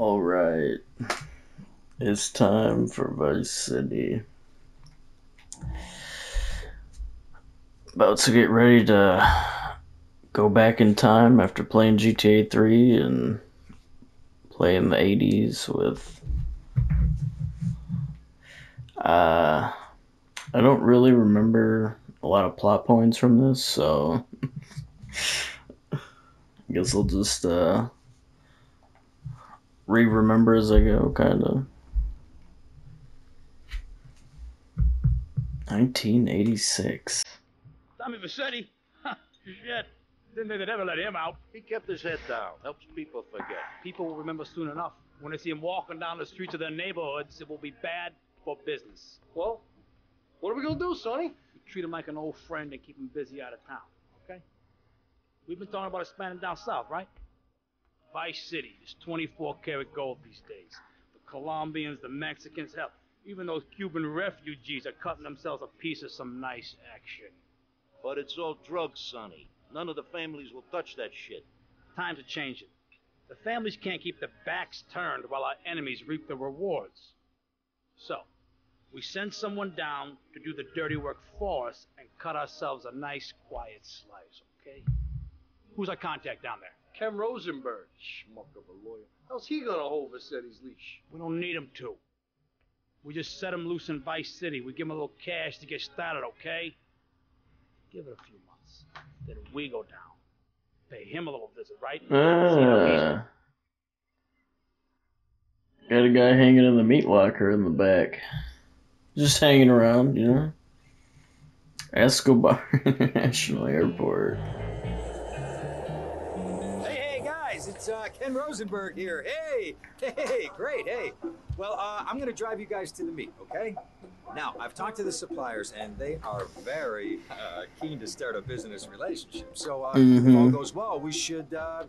All right. It's time for Vice City. About to get ready to go back in time after playing GTA 3 and playing the 80s with. Uh, I don't really remember a lot of plot points from this, so. I guess I'll just, uh re remember as I go, kind of. 1986. Tommy Vercetti? Shit. Didn't think they'd ever let him out. He kept his head down. Helps people forget. People will remember soon enough. When they see him walking down the streets of their neighborhoods, it will be bad for business. Well, what are we gonna do, Sonny? We treat him like an old friend and keep him busy out of town, okay? We've been talking about expanding down south, right? Vice City is 24 karat gold these days. The Colombians, the Mexicans, hell, even those Cuban refugees are cutting themselves a piece of some nice action. But it's all drugs, Sonny. None of the families will touch that shit. Times are changing. The families can't keep their backs turned while our enemies reap the rewards. So, we send someone down to do the dirty work for us and cut ourselves a nice, quiet slice, okay? Who's our contact down there? Ken Rosenberg, schmuck of a lawyer. How's he gonna hold Vercetti's leash? We don't need him to. We just set him loose in Vice City. We give him a little cash to get started, okay? Give it a few months. Then we go down. Pay him a little visit, right? See Ah. Got a guy hanging in the meat locker in the back. Just hanging around, you know? Escobar International Airport. Ken Rosenberg here. Hey, hey, great, hey. Well, uh, I'm gonna drive you guys to the meet, okay? Now, I've talked to the suppliers, and they are very uh, keen to start a business relationship. So, uh, if all Mhm. goes well, we should uh,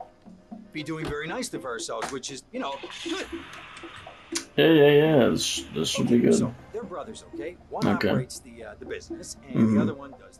be doing very nicely for ourselves, which is, you know, good. Yeah, yeah, yeah. This, this should be good. So, they're brothers, okay? One Okay. operates the uh, the business, and Mhm. the other one does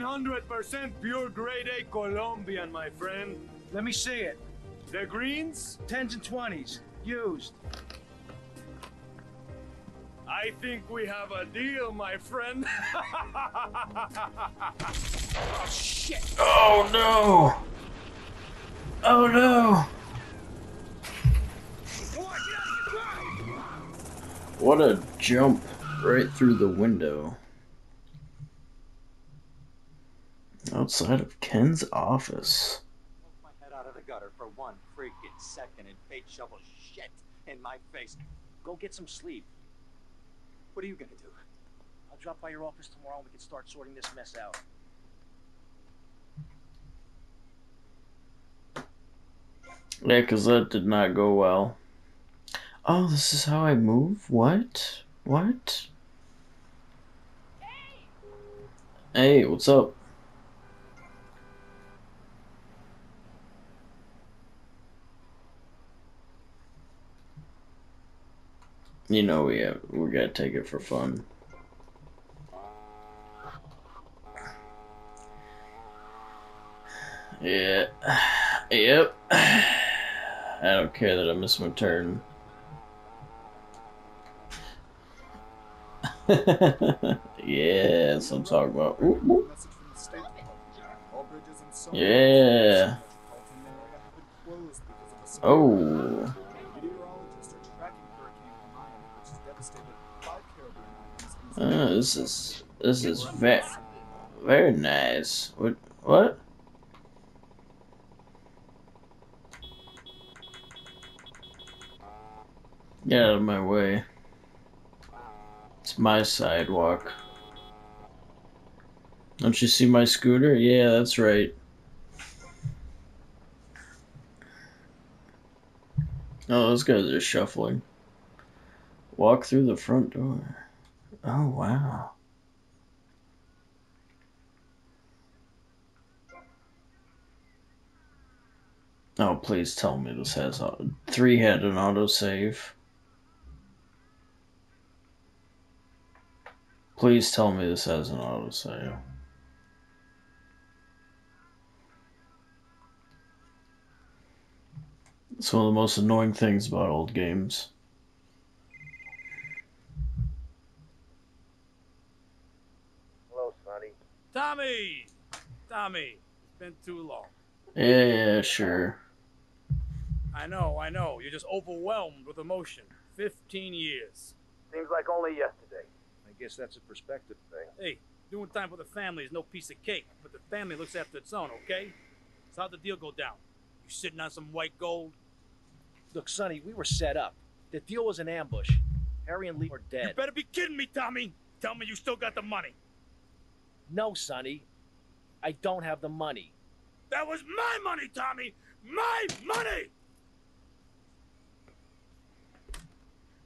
100% pure grade A Colombian, my friend. Let me see it. The greens? 10s and 20s. Used. I think we have a deal, my friend. oh, shit. Oh no. Oh no. What a jump right through the window. Outside of Ken's office. my head out of the gutter for one freaking second and fate shovel shit in my face. Go get some sleep. What are you gonna do? I'll drop by your office tomorrow and we can start sorting this mess out. Yeah, because that did not go well. Oh, this is how I move? What? What? Hey, what's up? You know we have, we gotta take it for fun. Yeah. Yep. I don't care that I missed my turn. yeah, that's what I'm talking about. Ooh, ooh. Yeah. Oh. Uh, this is this is very very nice. What what? Get out of my way. It's It's my sidewalk. Don't you see my scooter? Yeah, that's right. Oh, those guys are shuffling. Walk through the front door. Oh, wow. Oh, please tell me this has a three had an autosave. Please tell me this has an autosave. It's one of the most annoying things about old games. Hello, Sonny. Tommy! Tommy, it's been too long. Yeah, yeah, sure. I know, I know. You're just overwhelmed with emotion. 15 years. Seems like only yesterday. I guess that's a perspective thing. Hey, doing time for the family is no piece of cake, but the family looks after its own, okay? So how'd the deal go down? You sitting on some white gold? Look, Sonny, we were set up. The deal was an ambush. Harry and Lee are dead. You better be kidding me, Tommy! Tell me you still got the money. No, Sonny. I don't have the money. That was my money, Tommy! My money!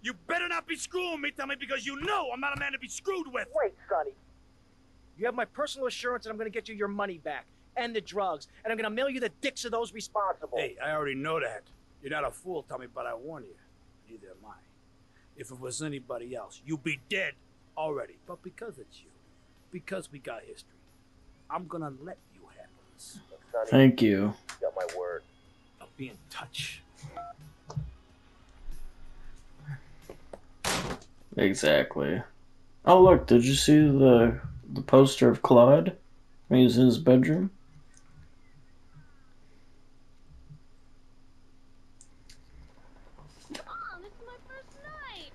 You better not be screwing me, Tommy, because you know I'm not a man to be screwed with. Wait, Sonny. You have my personal assurance that I'm going to get you your money back and the drugs, and I'm going to mail you the dicks of those responsible. Hey, I already know that. You're not a fool, Tommy, but I warn you. Neither am I. If it was anybody else, you'd be dead already. But because it's you, because we got history, I'm gonna let you handle this. Sonny, Thank you. you got my word. I'll be in touch. Exactly. Oh look, did you see the the poster of Claude when he was in his bedroom? Mom, this is my first night.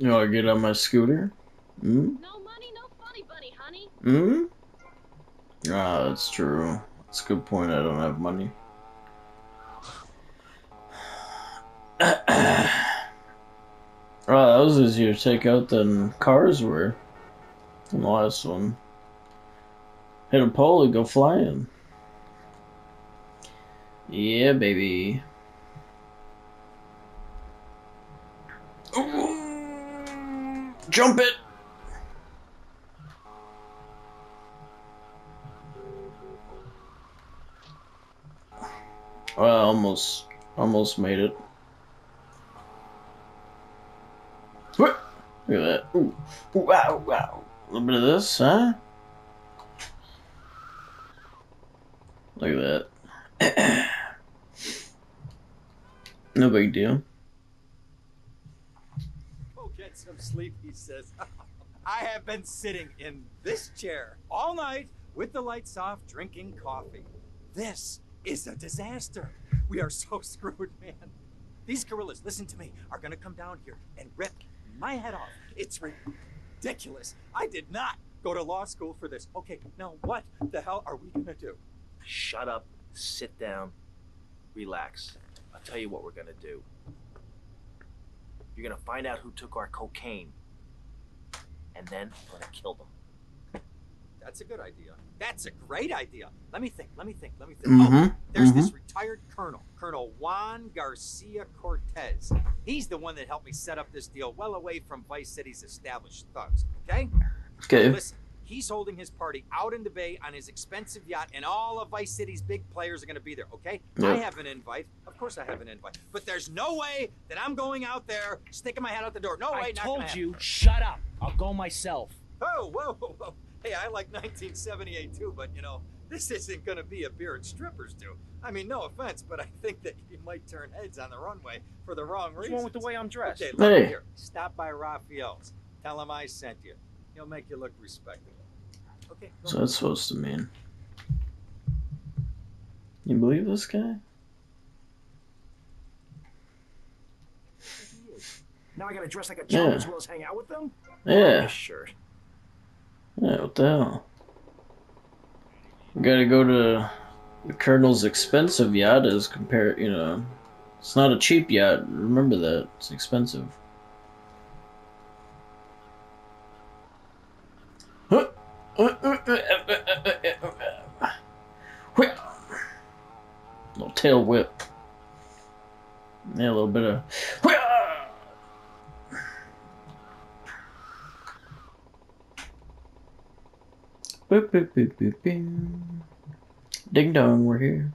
You know, I get on my scooter. Hmm. No money, no funny bunny, honey. Hmm. Ah, that's true. That's a good point. I don't have money. Oh, that was easier to take out than cars were. In the last one. Hit a pole and go flying. Yeah, baby. Ooh, jump it! Well, I almost, almost made it. Look at that. Ooh, wow, wow. A little bit of this, huh? Look at that. no big deal. Sleep, he says. I have been sitting in this chair all night with the lights off, drinking coffee. This is a disaster. We are so screwed, man. These gorillas, listen to me, are gonna come down here and rip my head off. It's ridiculous. I did not go to law school for this. Okay, now what the hell are we gonna do? Shut up, sit down, relax. I'll tell you what we're gonna do. You're gonna find out who took our cocaine, and then we're gonna kill them. That's a good idea. That's a great idea. Let me think, let me think, let me think. Mm-hmm. Oh, there's this retired colonel, Colonel Juan Garcia Cortez. He's the one that helped me set up this deal well away from Vice City's established thugs, okay? Okay. Listen, he's holding his party out in the bay on his expensive yacht, and all of Vice City's big players are going to be there, okay? I have an invite. Of course I have an invite. But there's no way that I'm going out there sticking my head out the door. No way, I not gonna told happen. you, shut up. I'll go myself. Oh, whoa, whoa, whoa. Hey, I like 1978 too, but you know, this isn't going to be a beer and strippers do. I mean, no offense, but I think that you might turn heads on the runway for the wrong What's reasons. wrong with the way I'm dressed? Okay, look Hey. here. Stop by Rafael's. Tell him I sent you. He'll make you look respectable. Okay. go What's that supposed to mean? You believe this guy? Now I gotta dress like a Yeah. as well as hang out with them? Yeah. Sure. Yeah, what the hell? We gotta go to the Colonel's expensive yacht as compare, you know, It's not a cheap yacht. Remember that. It's expensive. Little tail whip. Yeah, a little bit of. Boop, boop, boop, boop, boop. Ding dong, we're here.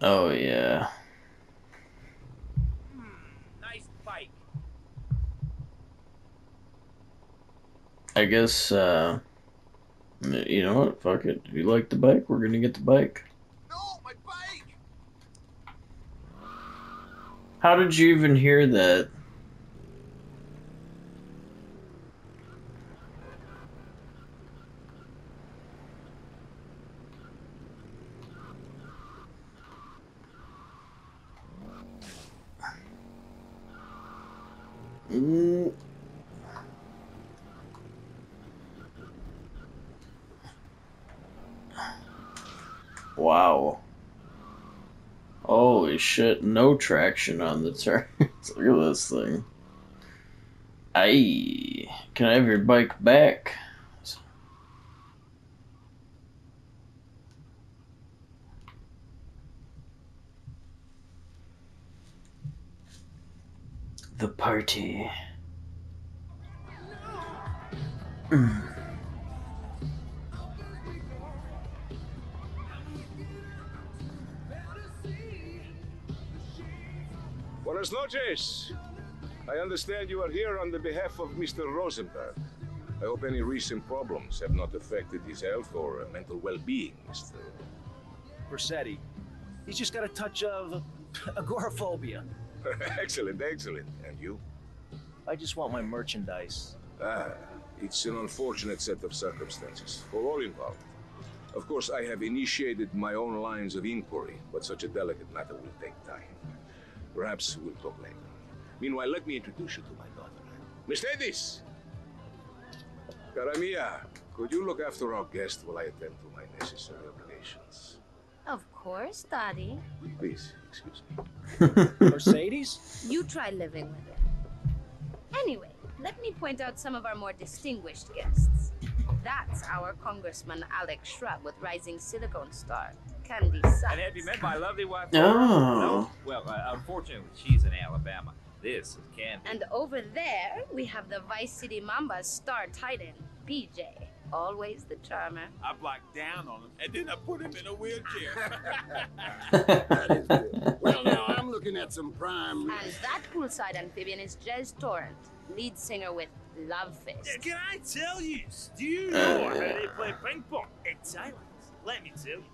Oh, yeah. Nice bike. I guess, uh, you know what? Fuck it. If you like the bike, we're gonna get the bike. No, my bike! How did you even hear that? Mm. Wow. Holy shit, no traction on the turns. Look at this thing. Aye. Can I have your bike back? The party. Mm. Buenas noches. I understand you are here on the behalf of Mr. Rosenberg. I hope any recent problems have not affected his health or uh, mental well-being, Mr. Vercetti. He's just got a touch of agoraphobia. excellent, excellent. And you? I just want my merchandise. Ah, it's an unfortunate set of circumstances for all involved. Of course, I have initiated my own lines of inquiry, but such a delicate matter will take time. Perhaps we'll talk later. Meanwhile, let me introduce you to my daughter. Miss Davis! Cara mia, could you look after our guest while I attend to my necessary obligations? Of course, Daddy. Please, excuse me. Mercedes? You try living with it. Anyway, let me point out some of our more distinguished guests. That's our Congressman Alex Shrub with Rising Silicon Star, Candy Suxxx. And have you met my lovely wife? Oh. No. Well, uh, unfortunately, she's in Alabama. This is Candy. And over there, we have the Vice City Mamba's star titan, BJ. Always the charmer. I blocked down on him, and then I put him in a wheelchair. Well, now I'm looking at some prime. And that poolside amphibian is Jez Torrent, lead singer with Love Fist. Can I tell you? Do you know how they play ping pong? In silence. Let me tell you.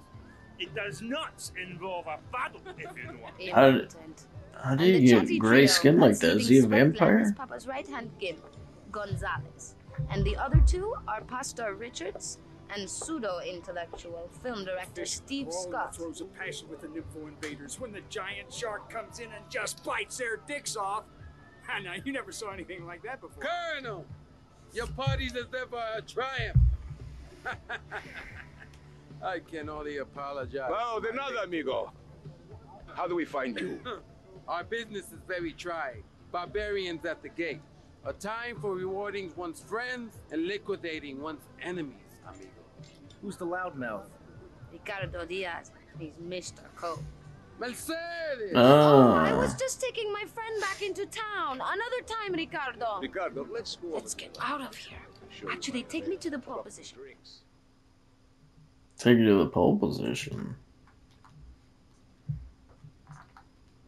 It does not involve a paddle, if you know what I mean. How did- Impotent. How do And you get chatty gray trio, skin like that? Is he a vampire? Papa's right-hand gimp, Gonzalez. And the other two are Pastor Richards and pseudo-intellectual film director Steve Scott. throws a passion with the nympho invaders when the giant shark comes in and just bites their dicks off. Ah, now, you never saw anything like that before. Colonel, your party's as ever a triumph. I can only apologize. Well, de nada, amigo. How do we find you? Our business is very trying. Barbarians at the gate. A time for rewarding one's friends and liquidating one's enemies, amigo. Who's the loudmouth? Ricardo Diaz. He's Mr. Coke. Mercedes! Ah. Oh, I Oh. was just taking my friend back into town. Another time, Ricardo. Ricardo, let's go. Let's get out of here. Actually, take me to the pole position. Drinks. Take you to the pole position.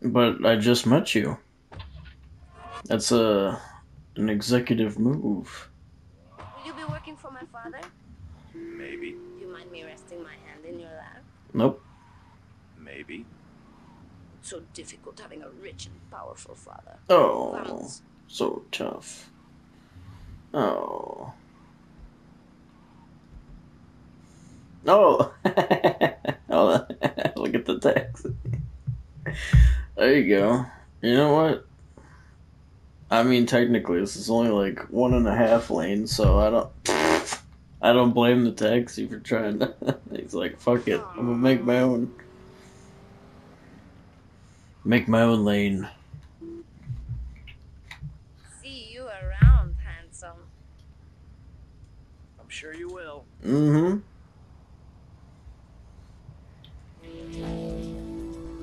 But I just met you. That's a an executive move. Will you be working for my father? Maybe, Do you mind me resting my hand in your lap? Nope. maybe. It's so difficult having a rich and powerful father. Oh, Vamos. so tough. Oh. Oh. oh look at the text. There you go. You know what? I mean, technically, this is only like one and a half lanes, so I don't. I don't blame the taxi for trying to. He's like, fuck it. I'm gonna make my own. Make my own lane. See you around, handsome. I'm sure you will. Mm hmm.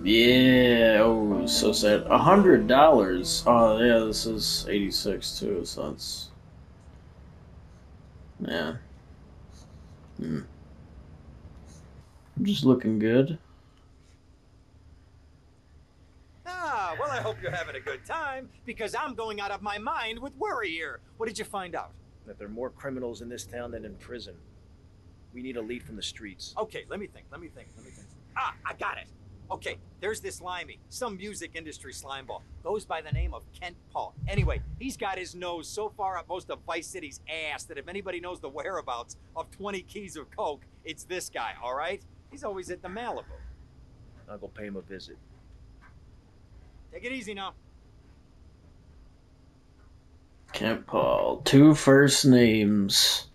Yeah. Oh, so sad. A hundred dollars. Oh, yeah. This is eighty-six too. So that's. Yeah. Hmm. I'm just looking good. Ah, well, I hope you're having a good time because I'm going out of my mind with worry here. What did you find out? That there are more criminals in this town than in prison. We need a lead from the streets. Okay, let me think. Let me think. Let me think. Ah, I got it. Okay, there's this limey, some music industry slimeball. Goes by the name of Kent Paul. Anyway, he's got his nose so far up most of Vice City's ass that if anybody knows the whereabouts of 20 keys of coke, it's this guy, all right? He's always at the Malibu. I'll go pay him a visit. Take it easy now. Kent Paul. Two first names.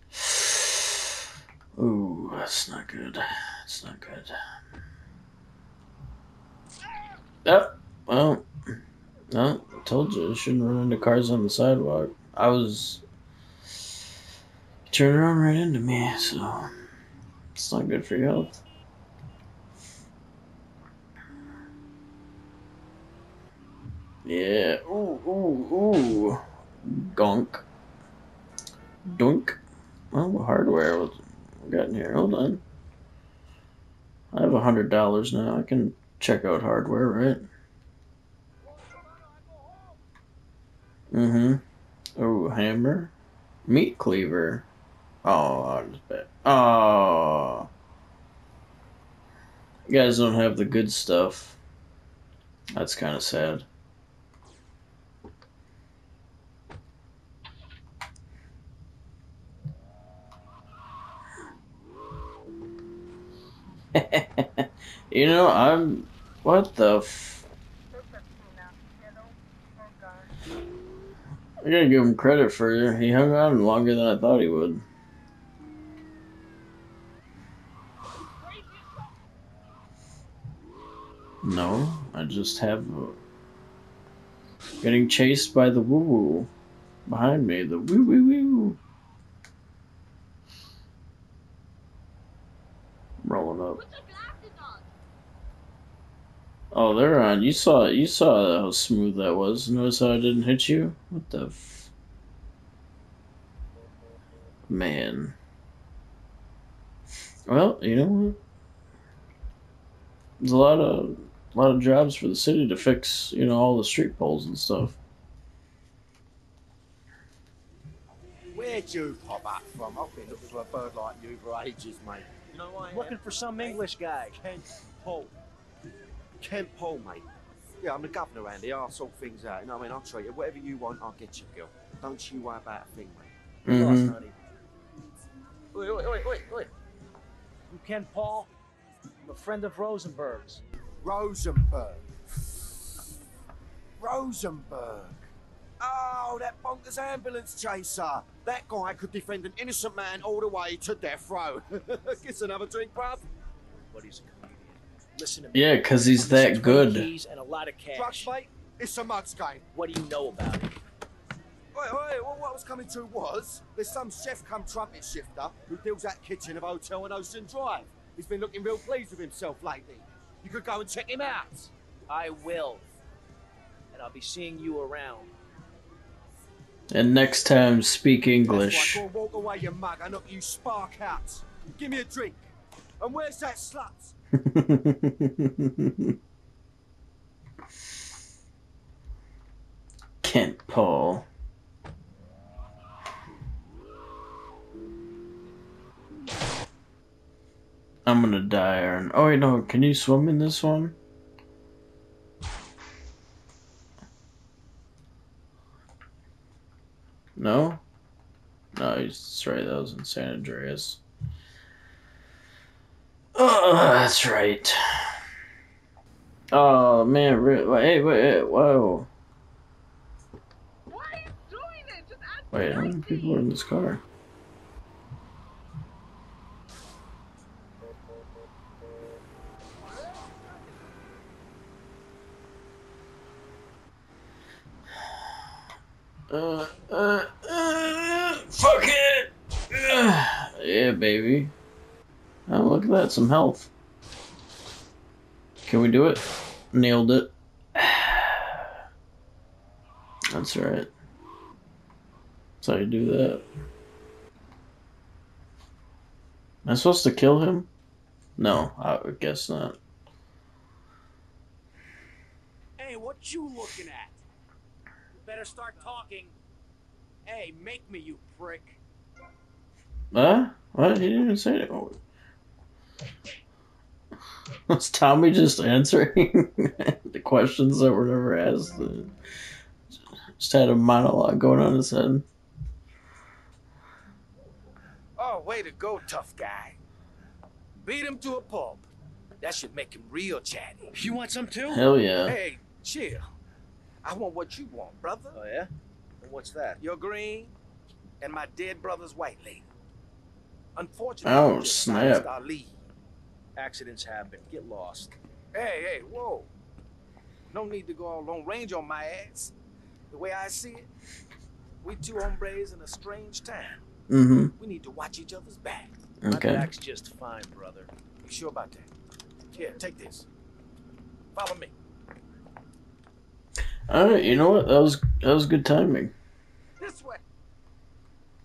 Ooh, that's not good. That's not good. Oh, well, no, I told you I shouldn't run into cars on the sidewalk. I was you turned around right into me, so it's not good for your health. Yeah. Ooh, ooh, ooh. Gunk. Dunk. Well, hardware was we got in here? Hold on. I have a hundred dollars now. I can check out hardware, right? Mm-hmm. Oh, hammer. Meat cleaver. Oh, I just bet. Oh. You guys don't have the good stuff. That's kind of sad. you know, I'm. What the f. I gotta give him credit for he hung on longer than I thought he would. No, I just have. Uh, getting chased by the woo woo behind me. The woo woo woo. Rolling up. Oh, they're on. You saw you saw how smooth that was. Notice how I didn't hit you? What the f- Man. Well, you know what? There's a lot of a lot of jobs for the city to fix, you know, all the street poles and stuff. Where'd you pop up from? I've been looking for a bird like you for ages, mate. You know why? Looking for some English guy. Kent Paul. Kent Paul, mate. Yeah, I'm the governor around here. I'll sort things out. You know what I mean? I'll treat you. Whatever you want, I'll get you, girl. Don't you worry about a thing, mate. Mhm. Nice, honey. Wait, wait, wait, wait, wait. You Kent Paul? I'm a friend of Rosenberg's. Rosenberg. Rosenberg. Oh, that bonkers ambulance chaser. That guy could defend an innocent man all the way to death row. Get another drink, bruv. But he's a comedian. Listen to me. Yeah, 'cause he's that good. Keys and a lot of Drugs, cash. mate. It's a mugs game. What do you know about it? Wait, wait, well, what I was coming to was there's some chef come trumpet shifter who deals that kitchen of hotel on Ocean Drive. He's been looking real pleased with himself lately. You could go and check him out. I will. And I'll be seeing you around. And next time, speak English. right, walk away, you mug. I knock you spark out. Give me a drink. And where's that slut? Kent Paul. I'm gonna die, Aaron. Oh wait, no. Can you swim in this one? No. No, right. That was in San Andreas. Oh, that's right. Oh man, hey, wait, wait, whoa. Wait, how many people are in this car? Uh, uh, uh, fuck it! yeah, baby. Oh, look at that, some health. Can we do it? Nailed it. That's right. That's how you do that. Am I supposed to kill him? No, I would guess not. Hey, what you looking at? You better start talking. Hey, make me, you prick. Huh? What? He didn't even say it. Oh. Was Tommy just answering the questions that were never asked? Just had a monologue going on his head. Oh, way to go, tough guy. Beat him to a pulp. That should make him real chatty. You want some too? Hell yeah. Hey, chill. I want what you want, brother. Oh, yeah? And what's that? Your green and my dead brother's white lady. Unfortunately, Oh, snap. lost our lead. Accidents happen. Get lost. Hey, hey, whoa. No need to go all long range on my ass. The way I see it, we two hombres in a strange time. Mm-hmm. We need to watch each other's back. Okay. My back's just fine, brother. You sure about that? Here, take this. Follow me. Alright, you know what? That was that was good timing. This way.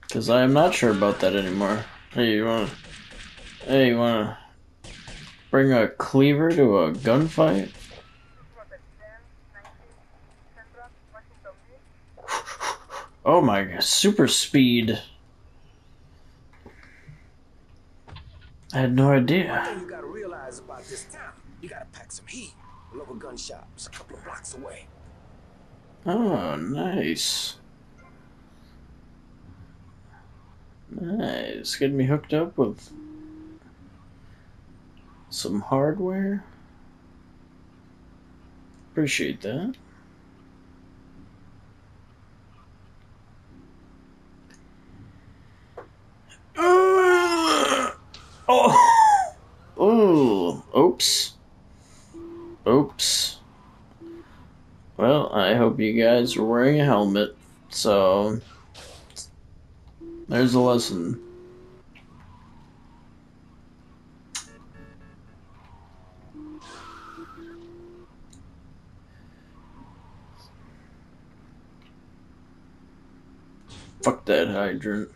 Cause I am not sure about that anymore. Hey, you wanna Hey, you wanna bring a cleaver to a gunfight? Oh my god, super speed. I had no idea. you gotta realize about this town, you gotta pack some heat. Local gun shop's a couple of blocks away. Oh, nice. Nice. Getting me hooked up with some hardware. Appreciate that. Uh, oh! Oh! Oops. Oops. Well, I hope you guys are wearing a helmet, so there's a lesson. Hydrant.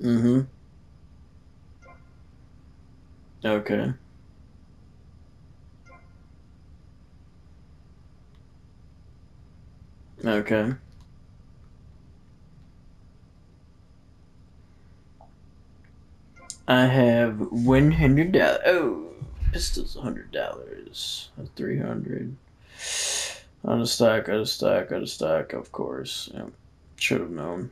Mm-hmm. Okay. Okay. I have one hundred dollars. Oh, pistol's a hundred dollars. Three hundred. On a stack, on a stack, on a stack. Of course. Yeah. Should have known.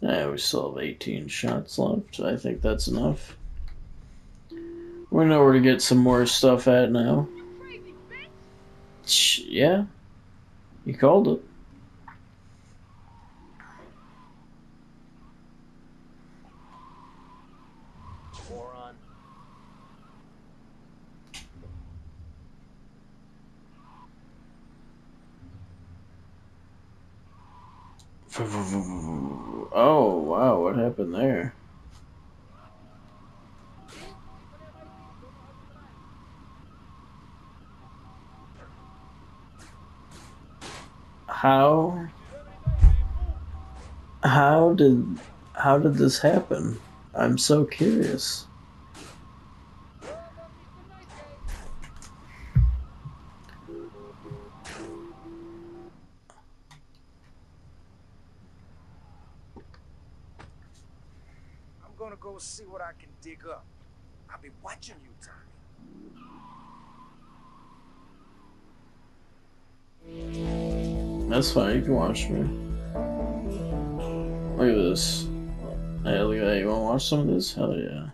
Yeah, we still have 18 shots left. I think that's enough. We know where to get some more stuff at now. Yeah. You called it. Moron. Oh, wow, what happened there? How how did how did this happen? I'm so curious. I'm gonna go see what I can dig up. I'll be watching you, Tommy. That's fine, you can watch me. Look at this. Hey, look at that. You wanna watch some of this? Hell yeah.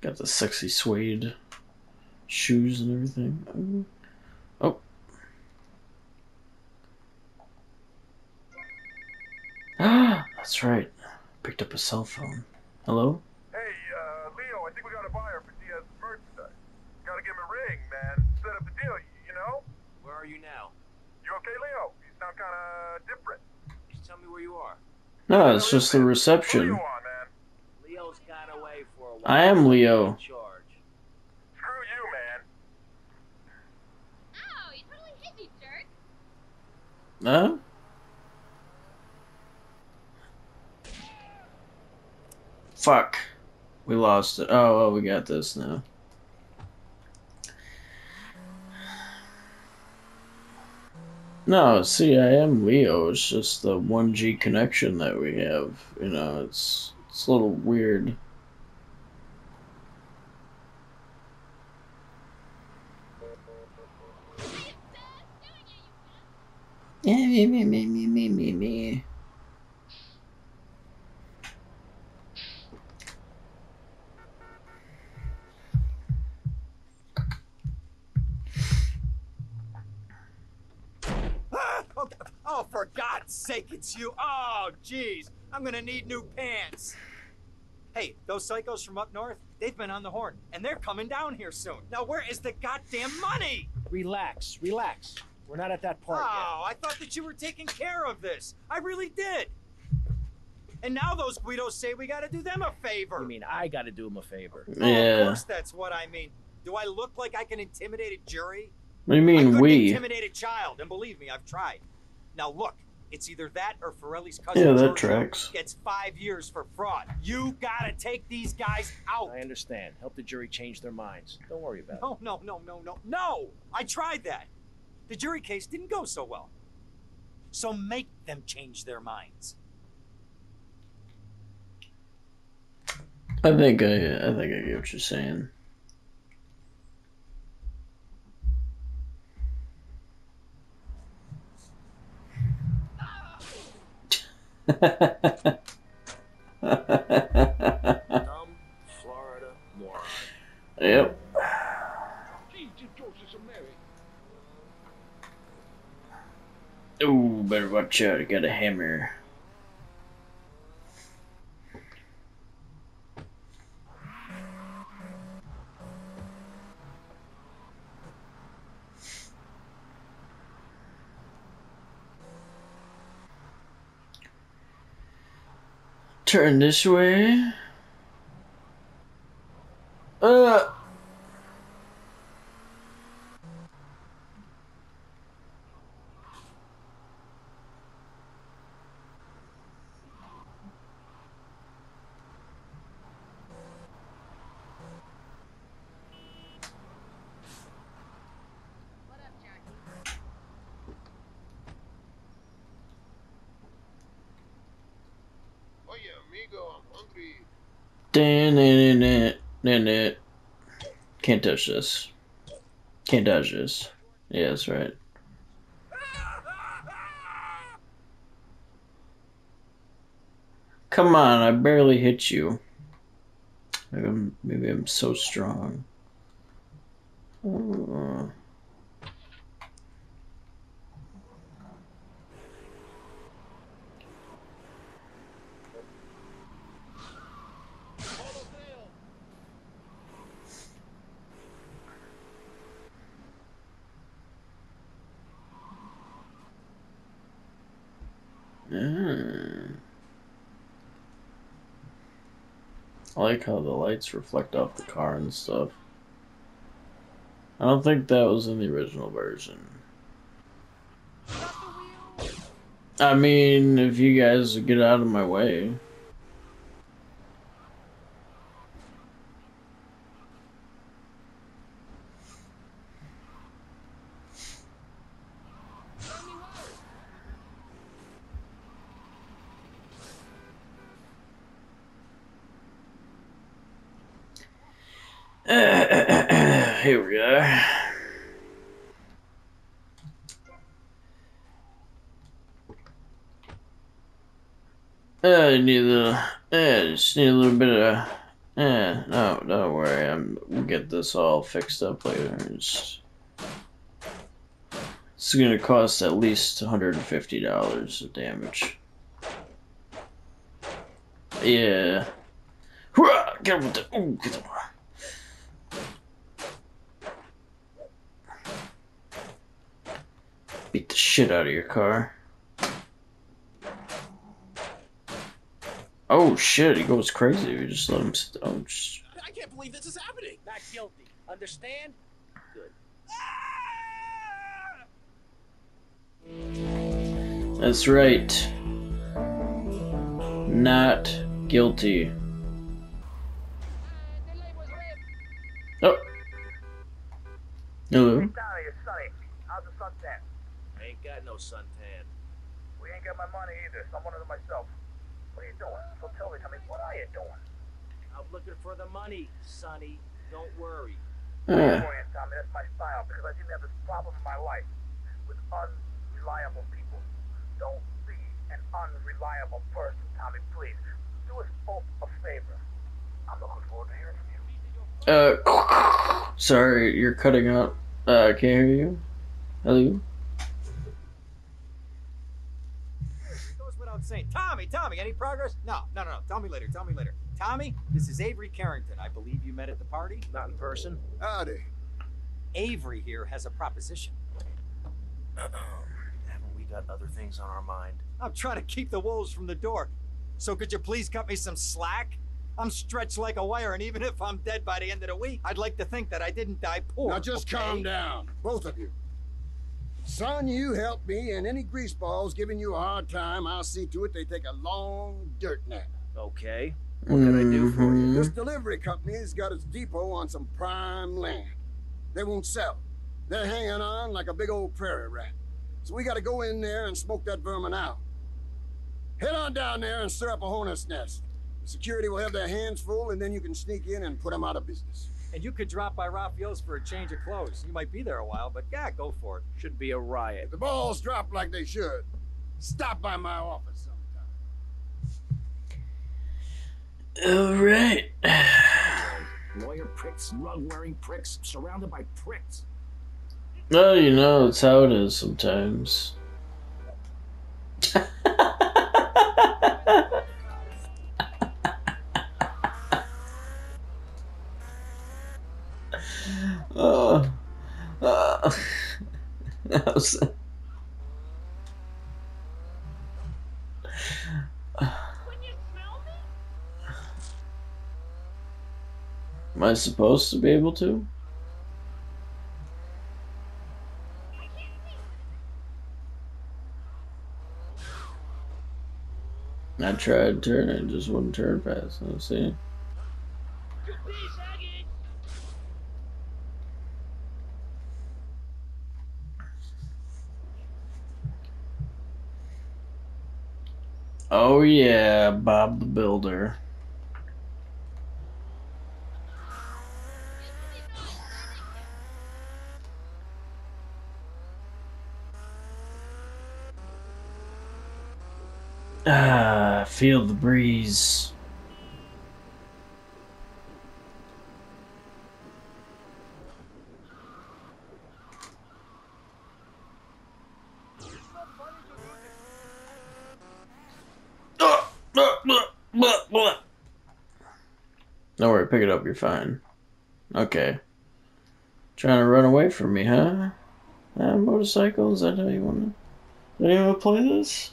Got the sexy suede shoes and everything. Oh. Ah, That's right. Picked up a cell phone. Hello? Hey, uh, Leo, I think we got a buyer for Diaz's merchandise. Gotta give him a ring, man. Set up the deal, you know? Where are you now? You okay, Leo? You sound kinda different. Just tell me where you are. No, it's just the reception. Leo's gone away for a while. I am Leo. In. Screw you, man. Ow, you totally hit me, jerk. Huh? Fuck. We lost it. Oh, well, we got this now. No, see, I am Leo. It's just the 1G connection that we have. You know, it's it's a little weird. Yeah, me, me, me, it's you. Oh, jeez. I'm gonna need new pants. Hey, those psychos from up north, they've been on the horn, and they're coming down here soon. Now, where is the goddamn money? Relax, relax. We're not at that part yet. Oh, I thought that you were taking care of this. I really did. And now those Guidos say we gotta do them a favor. You mean I gotta do them a favor? Oh, Yeah. of course that's what I mean. Do I look like I can intimidate a jury? What do you I mean couldn't we? intimidate a child, and believe me, I've tried. Now look, it's either that or Forelli's cousin Yeah, that Giorgio tracks. gets five years for fraud. You gotta take these guys out. I understand. Help the jury change their minds. Don't worry about it. No, no, no, no, no, no! I tried that. The jury case didn't go so well. So make them change their minds. I think I, I think I get what you're saying. Dumb Florida moron. Yep. Ooh, better watch out. I got a hammer. Turn this way. Uh. Oye, amigo, I'm hungry. Can't touch this. Can't touch this. Yeah, that's right. Come on, I barely hit you. Maybe I'm, maybe I'm so strong. Uh, Mm. I like how the lights reflect off the car and stuff. I don't think that was in the original version. I mean, if you guys get out of my way. Here we go. Uh, I need a little, uh, just need a little bit of, uh, no, don't worry, I'm, we'll get this all fixed up later. It's, it's gonna cost at least $150 of damage. Yeah. Hurrah! Get him with the. Ooh, get him. Beat the shit out of your car. Oh shit, he goes crazy. We just let him sit down. Just- I can't believe this is happening. Not guilty. Understand? Good. Ah! That's right. Not guilty. Oh. Hello. Hey, Tommy, it's Sonny. How's the suntan? I ain't got no suntan. We ain't got my money either, so I'm one of them myself. What are you doing? So tell me, Tommy, what are you doing? I'm looking for the money, Sonny. Don't worry. Ah. Boy, Tommy, that's my style because I seem to have this problem in my life with unreliable people. Don't be an unreliable person, Tommy, please. Do us both a favor. I'm looking forward to hearing from you. Uh, sorry, you're cutting out. Uh, can't hear you. Hello. It goes saying. Tommy, Tommy, any progress? No, no, no, no. Tell me later. Tell me later. Tommy, this is Avery Carrington. I believe you met at the party. Not in person. Howdy. Avery here has a proposition. Haven't we got other things on our mind? I'm trying to keep the wolves from the door. So could you please cut me some slack? I'm stretched like a wire, and even if I'm dead by the end of the week, I'd like to think that I didn't die poor. Now just okay? calm down, both of you. Son, you help me, and any greaseballs giving you a hard time, I'll see to it they take a long dirt nap. Okay. What can I do for mm-hmm. you? This delivery company's got its depot on some prime land. They won't sell. They're hanging on like a big old prairie rat. So we gotta go in there and smoke that vermin out. Head on down there and stir up a hornet's nest. The security will have their hands full, and then you can sneak in and put them out of business. And you could drop by Rafael's for a change of clothes. You might be there a while, but yeah, go for it. Should be a riot. If the balls drop like they should, stop by my office sometime. All right. Lawyer pricks, rug wearing pricks, surrounded by pricks. Well, you know, it's how it is sometimes. Am I supposed to be able to? I tried turning, just wouldn't turn fast. Let's see. Oh Bob the Builder. Ah, feel the breeze. Don't worry, pick it up, you're fine. Okay. Trying to run away from me, huh? Uh, motorcycle, is that how you. Is that how you wanna play this?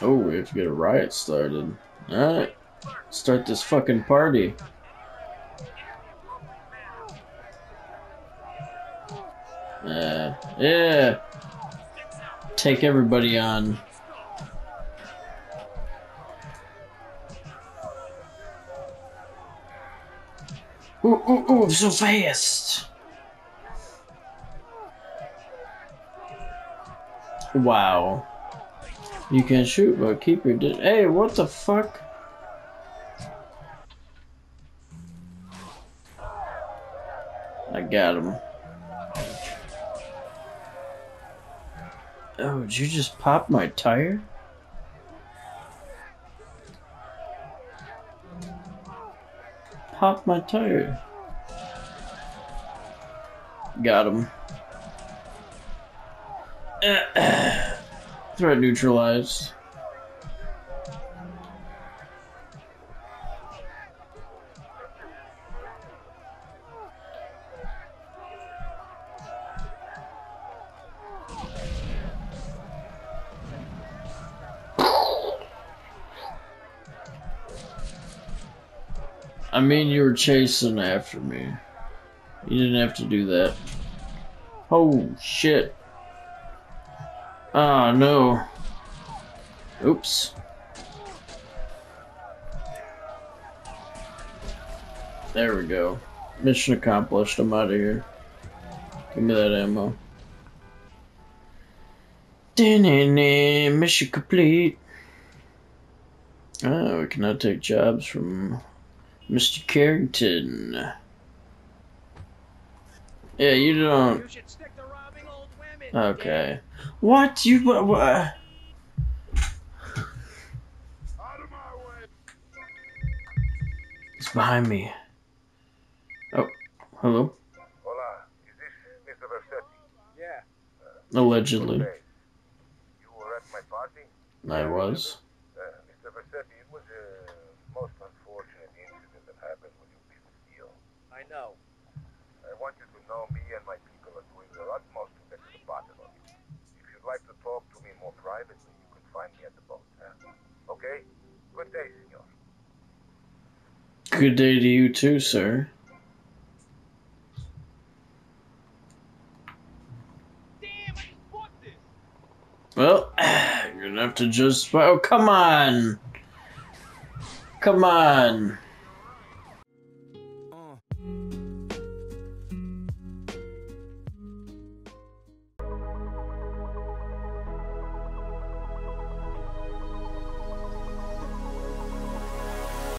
Oh, we have to get a riot started. Alright. Start this fucking party. Uh, yeah. Take everybody on. Ooh, ooh, ooh, so fast! Wow. You can shoot, but keep your di- Hey, what the fuck? I got him. Oh, did you just pop my tire? Pop my tire. Got him. Threat neutralized. Chasing after me. You didn't have to do that. Oh, shit. Ah, no. Oops. There we go. Mission accomplished. I'm out of here. Give me that ammo. Mission complete. Oh, we cannot take jobs from Mr. Carrington. Yeah, you don't. Okay. What you what? what? It's behind me. Oh, hello. Hola, is this Mr. Vercetti? Yeah. Allegedly, You were at my party? I was. Uh, Mr. Vercetti, it was a most unfortunate incident that happened when you business deal. I know. I want you to know me and my people are doing utmost to get to the bottom of it. If you'd like to talk to me more privately, you can find me at the boat. Huh? Okay? Good day, senor. Good day to you too, sir. Well, you're gonna have to just. Oh, come on! Come on!